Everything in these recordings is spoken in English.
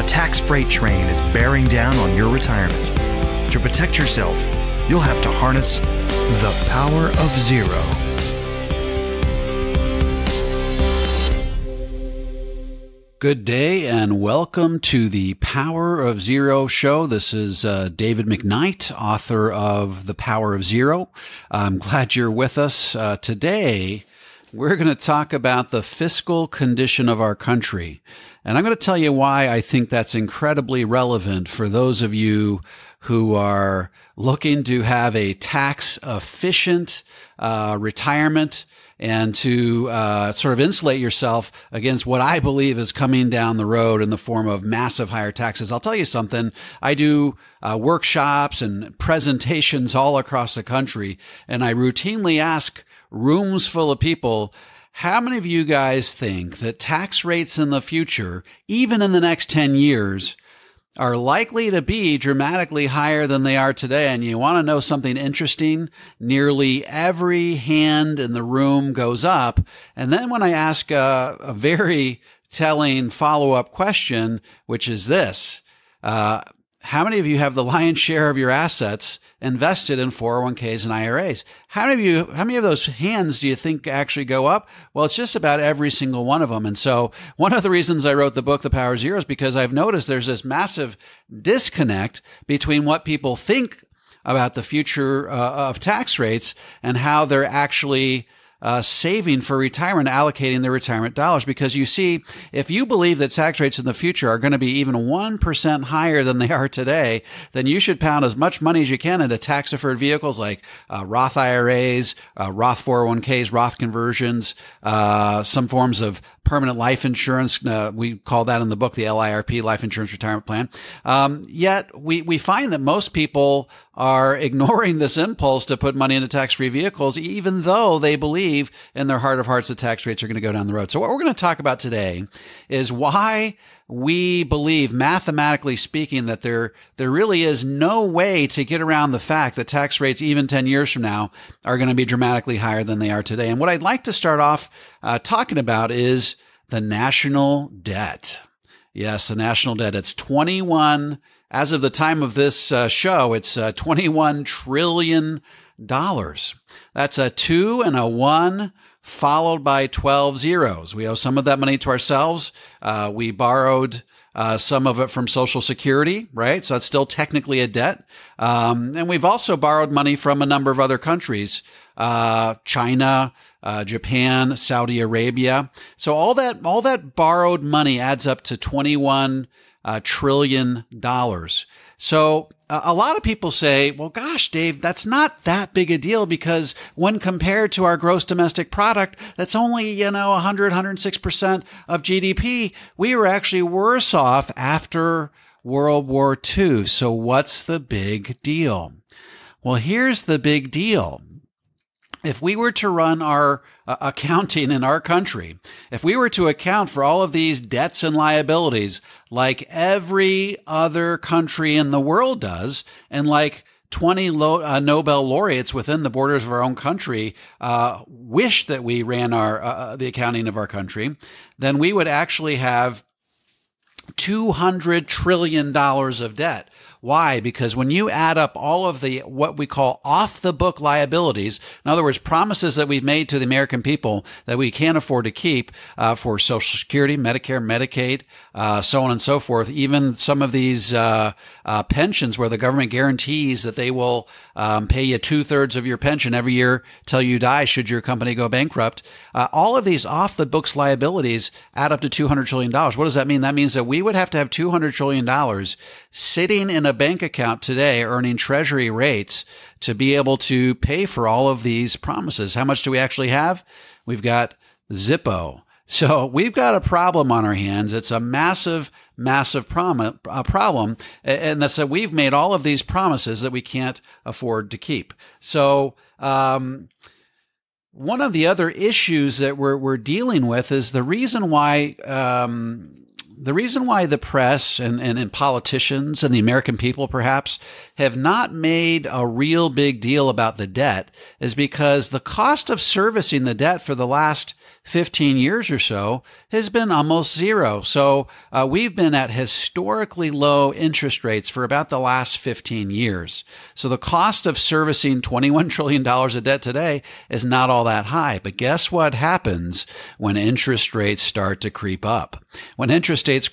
A tax freight train is bearing down on your retirement. To protect yourself, you'll have to harness the power of zero. Good day and welcome to the Power of Zero show. This is uh, David McKnight, author of The Power of Zero. I'm glad you're with us uh, today. We're going to talk about the fiscal condition of our country. And I'm going to tell you why I think that's incredibly relevant for those of you who are looking to have a tax efficient uh, retirement and to uh, sort of insulate yourself against what I believe is coming down the road in the form of massive higher taxes. I'll tell you something. I do uh, workshops and presentations all across the country, and I routinely ask rooms full of people. How many of you guys think that tax rates in the future, even in the next 10 years, are likely to be dramatically higher than they are today. And you want to know something interesting? Nearly every hand in the room goes up. And then when I ask a, a very telling follow up question, which is this, uh, how many of you have the lion's share of your assets invested in 401ks and IRAs? How many of you, how many of those hands do you think actually go up? Well, it's just about every single one of them. And so one of the reasons I wrote the book, The Power Zero, is because I've noticed there's this massive disconnect between what people think about the future uh, of tax rates and how they're actually uh, saving for retirement, allocating their retirement dollars. Because you see, if you believe that tax rates in the future are going to be even 1% higher than they are today, then you should pound as much money as you can into tax deferred vehicles like uh, Roth IRAs, uh, Roth 401ks, Roth conversions, uh, some forms of permanent life insurance. Uh, we call that in the book the LIRP, Life Insurance Retirement Plan. Um, yet we, we find that most people are ignoring this impulse to put money into tax free vehicles, even though they believe in their heart of hearts that tax rates are going to go down the road. So, what we're going to talk about today is why we believe, mathematically speaking, that there, there really is no way to get around the fact that tax rates, even 10 years from now, are going to be dramatically higher than they are today. And what I'd like to start off uh, talking about is the national debt. Yes, the national debt. It's 21 as of the time of this uh, show, it's uh, $21 trillion. That's a two and a one followed by 12 zeros. We owe some of that money to ourselves. Uh, we borrowed uh, some of it from Social Security, right? So that's still technically a debt. Um, and we've also borrowed money from a number of other countries, uh, China, uh, Japan, Saudi Arabia. So all that all that borrowed money adds up to 21 uh, trillion dollars. So uh, a lot of people say, well, gosh, Dave, that's not that big a deal because when compared to our gross domestic product, that's only, you know, 100, 106% of GDP. We were actually worse off after World War II. So what's the big deal? Well, here's the big deal if we were to run our uh, accounting in our country, if we were to account for all of these debts and liabilities like every other country in the world does, and like 20 lo- uh, Nobel laureates within the borders of our own country uh, wish that we ran our uh, uh, the accounting of our country, then we would actually have 200 trillion dollars of debt. Why? Because when you add up all of the what we call off the book liabilities, in other words, promises that we've made to the American people that we can't afford to keep uh, for Social Security, Medicare, Medicaid, uh, so on and so forth, even some of these uh, uh pensions where the government guarantees that they will um, pay you two thirds of your pension every year till you die should your company go bankrupt. Uh, all of these off the books liabilities add up to $200 trillion. What does that mean? That means that we would have to have $200 trillion sitting in a bank account today earning treasury rates to be able to pay for all of these promises. How much do we actually have? We've got Zippo. So we've got a problem on our hands. It's a massive, massive prom- problem. And that's that we've made all of these promises that we can't afford to keep. So, um, one of the other issues that we're, we're dealing with is the reason why um, the reason why the press and, and, and, politicians and the American people perhaps have not made a real big deal about the debt is because the cost of servicing the debt for the last 15 years or so has been almost zero. So uh, we've been at historically low interest rates for about the last 15 years. So the cost of servicing $21 trillion of debt today is not all that high. But guess what happens when interest rates start to creep up? When interest rates,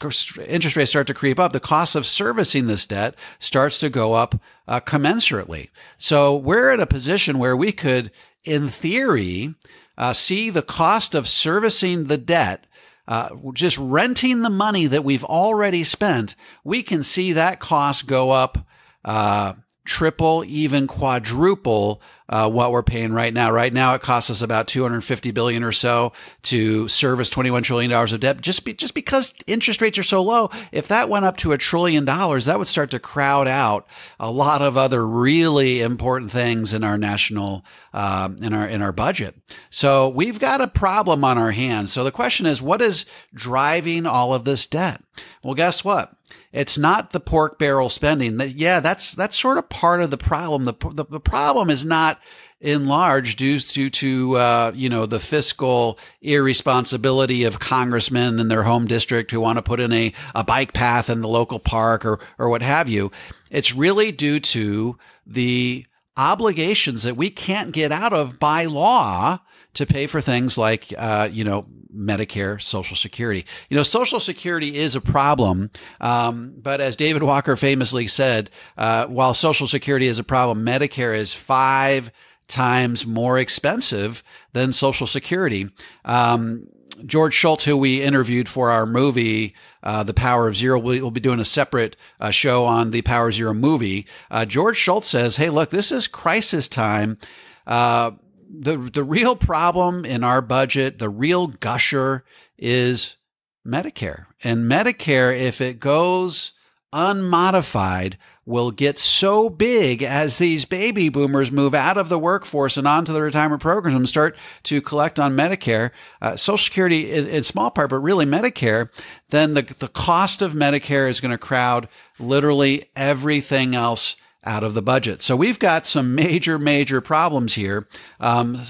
interest rates start to creep up, the cost of servicing this debt starts to go up uh, commensurately. So we're in a position where we could, in theory, uh, see the cost of servicing the debt uh, just renting the money that we've already spent, we can see that cost go up uh, triple, even quadruple uh, what we're paying right now. Right now, it costs us about 250 billion or so to service 21 trillion dollars of debt. Just be, just because interest rates are so low, if that went up to a trillion dollars, that would start to crowd out a lot of other really important things in our national um, in our in our budget. So we've got a problem on our hands. So the question is, what is driving all of this debt? Well, guess what? It's not the pork barrel spending. Yeah, that's that's sort of part of the problem. The the, the problem is not in large due to, to uh, you know the fiscal irresponsibility of congressmen in their home district who want to put in a, a bike path in the local park or or what have you. It's really due to the obligations that we can't get out of by law to pay for things like uh, you know Medicare, Social Security. You know, Social Security is a problem, um, but as David Walker famously said, uh, while Social Security is a problem, Medicare is five times more expensive than Social Security. Um, George Schultz, who we interviewed for our movie, uh, The Power of Zero, we'll, we'll be doing a separate uh, show on the Power of Zero movie. Uh, George Schultz says, Hey, look, this is crisis time. The the real problem in our budget, the real gusher is Medicare. And Medicare, if it goes unmodified, will get so big as these baby boomers move out of the workforce and onto the retirement programs and start to collect on Medicare, uh, Social Security in, in, small part, but really Medicare, then the, the cost of Medicare is going to crowd literally everything else out of the budget. So we've got some major, major problems here. Um,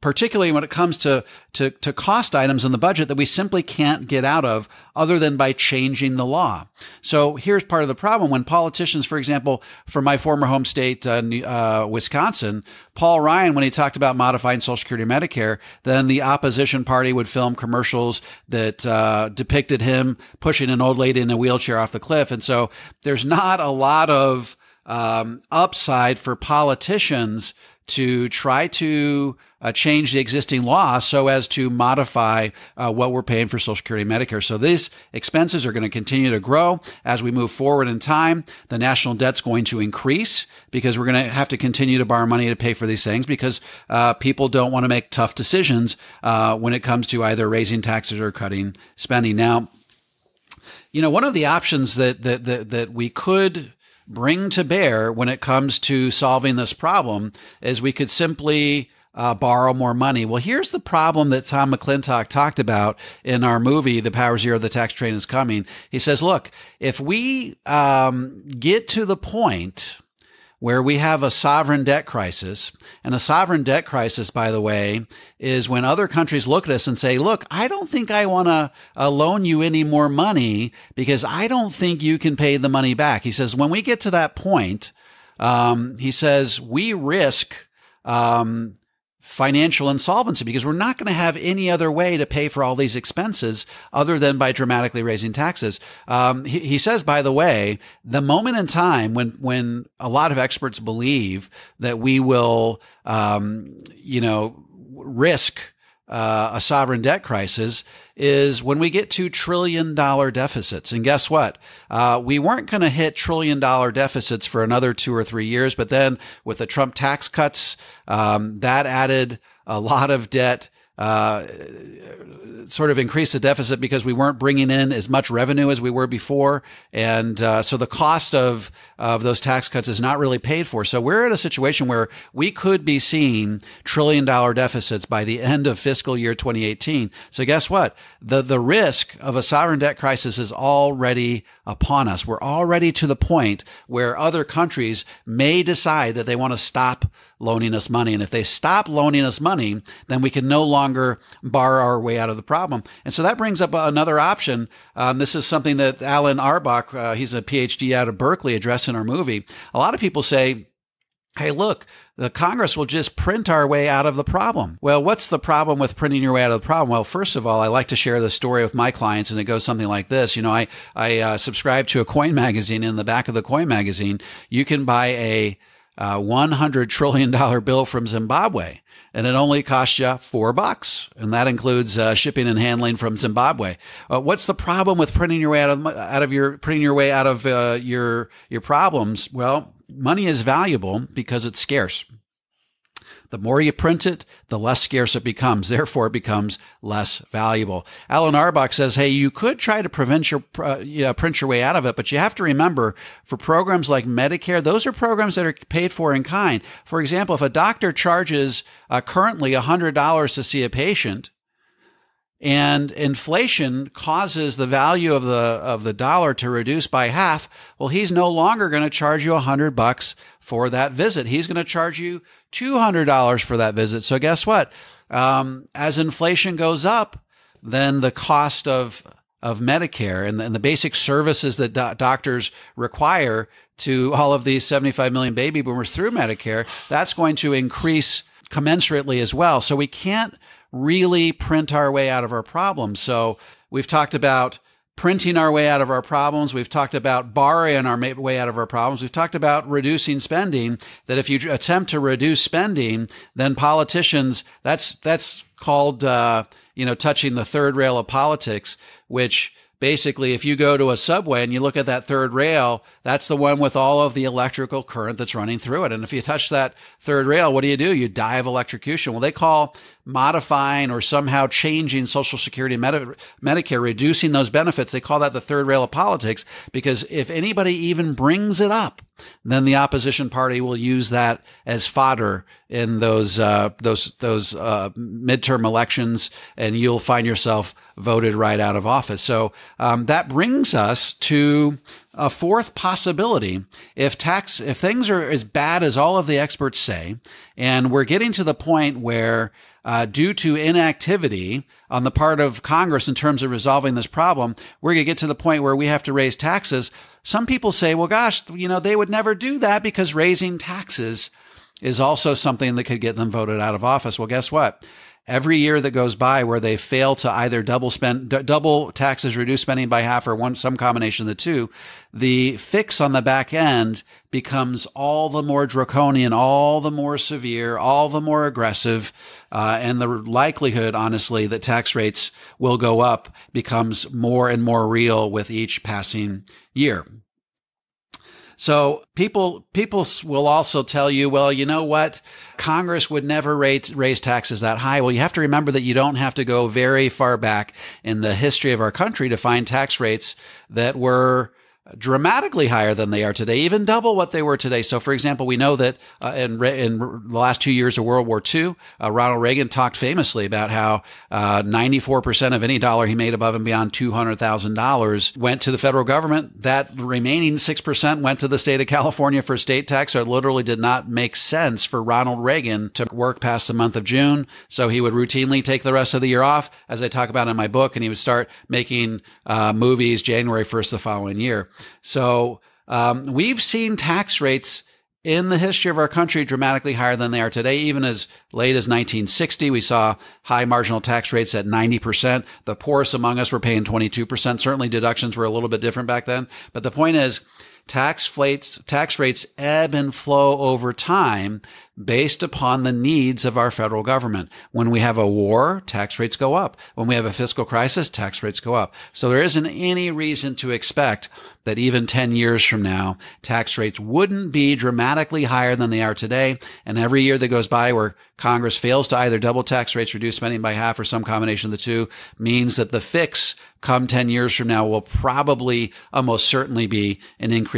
particularly when it comes to, to, to cost items in the budget that we simply can't get out of other than by changing the law. So here's part of the problem. When politicians, for example, from my former home state, uh, uh, Wisconsin, Paul Ryan, when he talked about modifying Social Security and Medicare, then the opposition party would film commercials that uh, depicted him pushing an old lady in a wheelchair off the cliff. And so there's not a lot of um, upside for politicians to try to uh, change the existing law so as to modify uh, what we're paying for Social Security and Medicare. So these expenses are going to continue to grow as we move forward in time. The national debt's going to increase because we're going to have to continue to borrow money to pay for these things because uh, people don't want to make tough decisions uh, when it comes to either raising taxes or cutting spending. Now, you know, one of the options that that that, that we could bring to bear when it comes to solving this problem is we could simply uh, borrow more money. Well, here's the problem that Tom McClintock talked about in our movie, The Power Zero, The Tax Train is Coming. He says, look, if we um, get to the point where we have a sovereign debt crisis. And a sovereign debt crisis, by the way, is when other countries look at us and say, look, I don't think I want to uh, loan you any more money because I don't think you can pay the money back. He says, when we get to that point, um, he says, we risk, um, financial insolvency because we're not going to have any other way to pay for all these expenses other than by dramatically raising taxes. Um, he, he, says, by the way, the moment in time when when a lot of experts believe that we will, um, you know, risk uh, a sovereign debt crisis is when we get to trillion dollar deficits. And guess what? Uh, we weren't going to hit trillion dollar deficits for another two or three years, but then with the Trump tax cuts, um, that added a lot of debt. Uh, sort of increase the deficit because we weren't bringing in as much revenue as we were before, and uh, so the cost of of those tax cuts is not really paid for. So we're in a situation where we could be seeing trillion dollar deficits by the end of fiscal year 2018. So guess what? The the risk of a sovereign debt crisis is already upon us. We're already to the point where other countries may decide that they want to stop loaning us money. And if they stop loaning us money, then we can no longer bar our way out of the problem. And so that brings up another option. Um, this is something that Alan Auerbach, uh, he's a PhD out of Berkeley, addressed in our movie. A lot of people say, hey, look, the Congress will just print our way out of the problem. Well, what's the problem with printing your way out of the problem? Well, first of all, I like to share the story with my clients, and it goes something like this. You know, I I uh, subscribe to a coin magazine. In the back of the coin magazine, you can buy a uh, $100 trillion bill from Zimbabwe, and it only costs you four bucks. And that includes uh, shipping and handling from Zimbabwe. Uh, what's the problem with printing your way out of, out of your, printing your way out of uh, your, your problems? Well, money is valuable because it's scarce. The more you print it, the less scarce it becomes. Therefore, it becomes less valuable. Alan Auerbach says, hey, you could try to prevent your, uh, you know, print your way out of it, but you have to remember for programs like Medicare, those are programs that are paid for in kind. For example, if a doctor charges uh, currently $100 to see a patient, and inflation causes the value of the of the dollar to reduce by half well he's no longer going to charge you a hundred bucks for that visit he's going to charge you $200 for that visit. So guess what? Um, as inflation goes up, then the cost of of Medicare and the, and the basic services that do- doctors require to all of these 75 million baby boomers through Medicare, that's going to increase commensurately as well. So we can't really print our way out of our problems. So we've talked about printing our way out of our problems. We've talked about borrowing our way out of our problems. We've talked about reducing spending. That if you attempt to reduce spending, then politicians that's that's called uh, you know touching the third rail of politics, which basically, if you go to a subway and you look at that third rail, that's the one with all of the electrical current that's running through it. And if you touch that third rail, what do you do? You die of electrocution. Well, they call modifying or somehow changing Social Security Medi- Medicare, reducing those benefits, they call that the third rail of politics because if anybody even brings it up, then the opposition party will use that as fodder in those uh, those those uh, midterm elections, and you'll find yourself voted right out of office. So um, that brings us to a fourth possibility. If tax if things are as bad as all of the experts say, and we're getting to the point where uh, due to inactivity on the part of Congress in terms of resolving this problem, we're going to get to the point where we have to raise taxes. Some people say, well, gosh, you know, they would never do that because raising taxes is also something that could get them voted out of office. Well, guess what? Every year that goes by where they fail to either double spend d- double taxes reduce spending by half or one some combination of the two the fix on the back end becomes all the more draconian all the more severe all the more aggressive uh, and the likelihood honestly that tax rates will go up becomes more and more real with each passing year so people people will also tell you, well, you know what? Congress would never rate, raise taxes that high. Well, you have to remember that you don't have to go very far back in the history of our country to find tax rates that were dramatically higher than they are today, even double what they were today. So, for example, we know that uh, in, in the last two years of World War II, uh, Ronald Reagan talked famously about how uh, 94% of any dollar he made above and beyond $200,000 went to the federal government. That remaining 6% went to the state of California for state tax. So it literally did not make sense for Ronald Reagan to work past the month of June. So he would routinely take the rest of the year off, as I talk about in my book, and he would start making uh, movies January 1st the following year. So um, we've seen tax rates in the history of our country dramatically higher than they are today. Even as late as 1960, we saw high marginal tax rates at 90%. The poorest among us were paying 22%. Certainly deductions were a little bit different back then. But the point is, tax rates, tax rates ebb and flow over time based upon the needs of our federal government. When we have a war, tax rates go up. When we have a fiscal crisis, tax rates go up. So there isn't any reason to expect that even 10 years from now, tax rates wouldn't be dramatically higher than they are today. And every year that goes by where Congress fails to either double tax rates, reduce spending by half, or some combination of the two means that the fix come 10 years from now will probably uh, almost certainly be an increase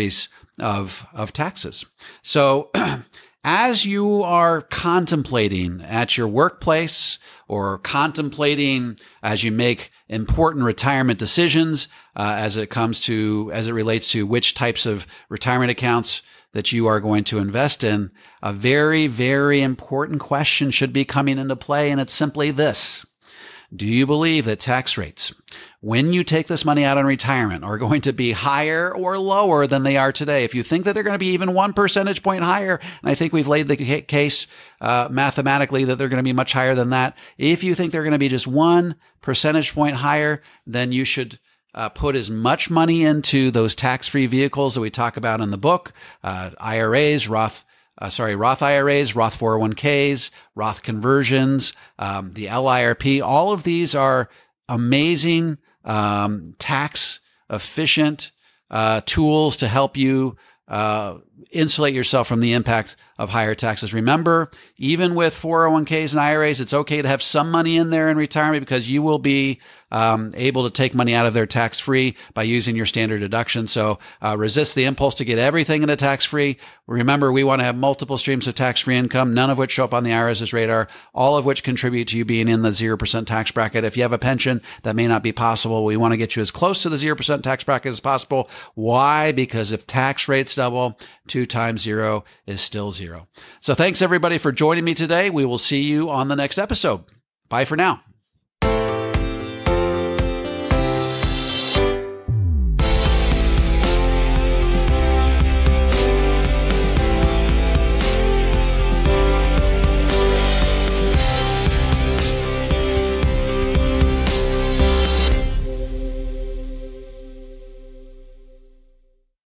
of, of taxes. So as you are contemplating at your workplace or contemplating as you make important retirement decisions uh, as it comes to as it relates to which types of retirement accounts that you are going to invest in a very very important question should be coming into play and it's simply this do you believe that tax rates, when you take this money out in retirement, are going to be higher or lower than they are today? If you think that they're going to be even one percentage point higher, and I think we've laid the case uh, mathematically that they're going to be much higher than that. If you think they're going to be just one percentage point higher, then you should uh, put as much money into those tax-free vehicles that we talk about in the book, uh, IRAs, Roth uh, sorry, Roth IRAs, Roth 401ks, Roth conversions, um, the LIRP. All of these are amazing um, tax efficient uh, tools to help you uh, insulate yourself from the impact of higher taxes. Remember, even with 401ks and IRAs, it's okay to have some money in there in retirement because you will be um, able to take money out of there tax free by using your standard deduction. So uh, resist the impulse to get everything into tax free. Remember, we want to have multiple streams of tax free income, none of which show up on the IRS's radar, all of which contribute to you being in the 0% tax bracket. If you have a pension, that may not be possible. We want to get you as close to the 0% tax bracket as possible. Why? Because if tax rates double, two times zero is still So thanks everybody for joining me today. We will see you on the next episode. Bye for now.